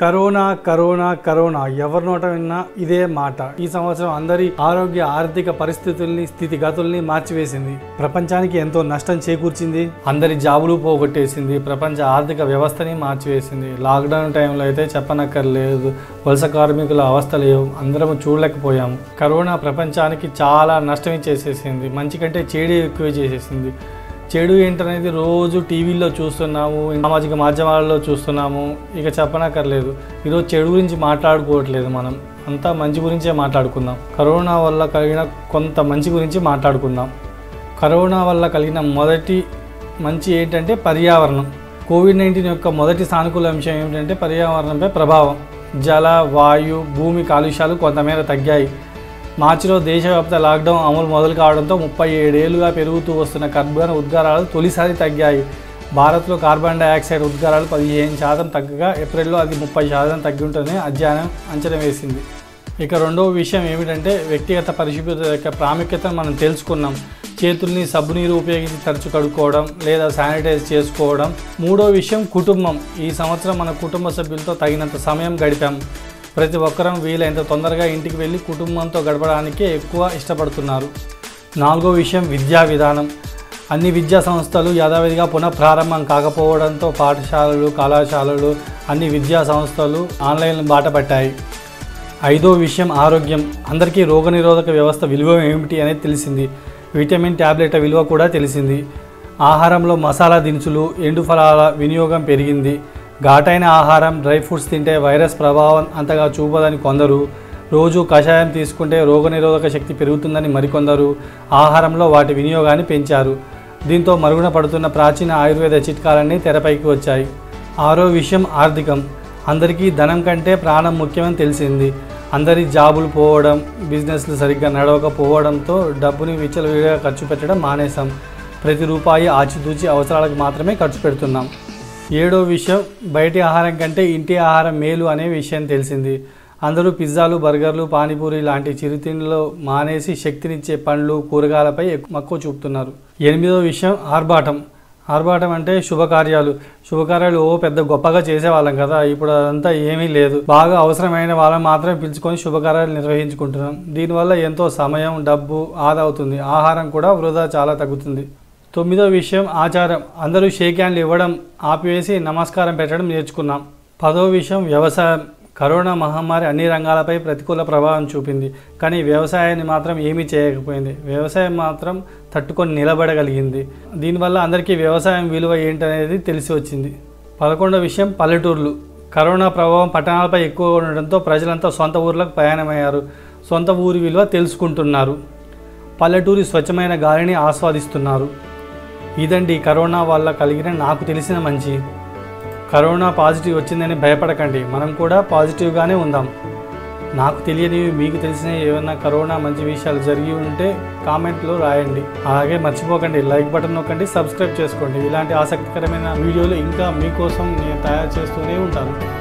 Corona corona corona. ఎవరి నోట విన్నా ఇదే మాట. ఈ సంవత్సరం అందరి ఆరోగ్య ఆర్థిక పరిస్థితుల్ని స్థితిగతుల్ని మార్చివేసింది. ప్రపంచానికి ఎంతో నష్టం చేకూర్చింది. అందరి జాబులు పోగొట్టేసింది. ప్రపంచ ఆర్థిక వ్యవస్థని మార్చివేసింది. లాక్డౌన్ టైంలో అయితే చెప్పనక్కర్లేదు. వలస కార్మికుల అవస్థలు అందరం చూడలేకపోయాము. కరోనా ప్రపంచానికి చాలా నష్టం చేసేసింది మంచి కంటే చెడు ఎక్కువ చేసేసింది. చెడు ఏంటనేది రోజు టీవీల్లో చూస్తున్నాము సామాజిక మాధ్యమాలలో చూస్తున్నాము. ఇక చెప్పనక్కర్లేదు. ఈరోజు చెడు గురించి మాట్లాడుకోవట్లేదు మనం. అంతా మంచి గురించే మాట్లాడుకుందాం. కరోనా వల్ల కలిగిన కొంత మంచి గురించి మాట్లాడుకుందాం. కరోనా వల్ల కలిగిన మొదటి మంచి ఏంటంటే పర్యావరణం. కోవిడ్ నైన్టీన్ యొక్క మొదటి సానుకూల అంశం ఏమిటంటే పర్యావరణంపై ప్రభావం. జల వాయు భూమి కాలుష్యాలు కొంతమేర తగ్గాయి. మార్చిలో దేశవ్యాప్త లాక్డౌన్ అమలు మొదలు కావడంతో ముప్పై ఏడేళ్ళుగా పెరుగుతూ వస్తున్న కర్బన ఉద్గారాలు తొలిసారి తగ్గాయి. భారత్లో కార్బన్ డైఆక్సైడ్ ఉద్గారాలు పదిహేను శాతం తగ్గగా ఏప్రిల్లో అది ముప్పై శాతం తగ్గి ఉంటుందని అధ్యయనం అంచనా వేసింది. ఇక రెండవ విషయం ఏమిటంటే వ్యక్తిగత పరిశుభ్రత యొక్క ప్రాముఖ్యతను మనం తెలుసుకున్నాం. చేతుల్ని సబ్బు నీరు ఉపయోగించి తరచు కడుక్కోవడం లేదా శానిటైజ్ చేసుకోవడం. మూడో విషయం కుటుంబం. ఈ సంవత్సరం మన కుటుంబ సభ్యులతో తగినంత సమయం గడిపాం. ప్రతి ఒక్కరం వీలైనంత తొందరగా ఇంటికి వెళ్ళి కుటుంబంతో గడపడానికే ఎక్కువ ఇష్టపడుతున్నారు. నాలుగో విషయం విద్యా విధానం. అన్ని విద్యా సంస్థలు యథావిధిగా పునఃప్రారంభం కాకపోవడంతో పాఠశాలలు కళాశాలలు అన్ని విద్యా సంస్థలు ఆన్లైన్ బాట పట్టాయి ఐదో విషయం ఆరోగ్యం. అందరికీ రోగనిరోధక వ్యవస్థ విలువ ఏమిటి అనేది తెలిసింది. విటమిన్ ట్యాబ్లెట్ల విలువ కూడా తెలిసింది. ఆహారంలో మసాలా దినుసులు ఎండు ఫలాల వినియోగం పెరిగింది. ఘాటైన ఆహారం డ్రై ఫ్రూట్స్ తింటే వైరస్ ప్రభావం అంతగా చూపదని కొందరు. రోజు కషాయం తీసుకుంటే రోగనిరోధక శక్తి పెరుగుతుందని మరికొందరు ఆహారంలో వాటి వినియోగాన్ని పెంచారు. దీంతో మరుగున పడుతున్న ప్రాచీన ఆయుర్వేద చిట్కాలన్నీ తెరపైకి వచ్చాయి. ఆరో విషయం ఆర్థికం. అందరికీ ధనం కంటే ప్రాణం ముఖ్యమని తెలిసింది. అందరి జాబులు పోవడం బిజినెస్లు సరిగ్గా నడవకపోవడంతో డబ్బుని విచ్చలవిడిగా ఖర్చు పెట్టడం మానేశాం. ప్రతి రూపాయి ఆచితూచి అవసరాలకు మాత్రమే ఖర్చు పెడుతున్నాం. ఏడో విషయం బయటి ఆహారం కంటే ఇంటి ఆహారం మేలు అనే విషయం తెలిసింది. అందరూ పిజ్జాలు బర్గర్లు పానీపూరి లాంటి చిరుతిండ్లు మానేసి శక్తినిచ్చే పండ్లు కూరగాయలపై మక్కువ చూపుతున్నారు. ఎనిమిదో విషయం ఆర్భాటం. ఆర్భాటం అంటే శుభకార్యాలు. శుభకార్యాలు ఓ పెద్ద గొప్పగా చేసేవాళ్ళం కదా ఇప్పుడు అదంతా ఏమీ లేదు. బాగా అవసరమైన వాళ్ళని మాత్రమే పిలుచుకొని శుభకార్యాలు నిర్వహించుకుంటున్నాం. దీనివల్ల ఎంతో సమయం డబ్బు ఆదా అవుతుంది. ఆహారం కూడా వృధా చాలా తగ్గుతుంది. తొమ్మిదో విషయం ఆచారం. అందరూ షేక్ హ్యాండ్లు ఇవ్వడం ఆపివేసి నమస్కారం పెట్టడం నేర్చుకున్నాం. పదో విషయం వ్యవసాయం. కరోనా మహమ్మారి అన్ని రంగాలపై ప్రతికూల ప్రభావం చూపింది. కానీ వ్యవసాయాన్ని మాత్రం ఏమీ చేయకపోయింది. వ్యవసాయం మాత్రం తట్టుకొని నిలబడగలిగింది. దీనివల్ల అందరికీ వ్యవసాయం విలువ ఏంటనేది తెలిసి వచ్చింది. పదకొండో విషయం పల్లెటూర్లు. కరోనా ప్రభావం పట్టణాలపై ఎక్కువగా ఉండడంతో ప్రజలంతా సొంత ఊర్లకు ప్రయాణమయ్యారు. సొంత ఊరి విలువ తెలుసుకుంటున్నారు. పల్లెటూరి స్వచ్ఛమైన గాలిని ఆస్వాదిస్తున్నారు. ఇదండి కరోనా వల్ల కలిగిన నాకు తెలిసిన మంచి. కరోనా పాజిటివ్ వచ్చిందని భయపడకండి. మనం కూడా పాజిటివ్గానే ఉందాం. నాకు తెలియనివి మీకు తెలిసిన ఏమైనా కరోనా మంచి విషయాలు జరిగి ఉంటే కామెంట్లో రాయండి. అలాగే మర్చిపోకండి. లైక్ బటన్ నొక్కండి. సబ్స్క్రైబ్ చేసుకోండి. ఇలాంటి ఆసక్తికరమైన వీడియోలు ఇంకా మీకోసం నేను తయారు చేస్తూనే ఉంటాను.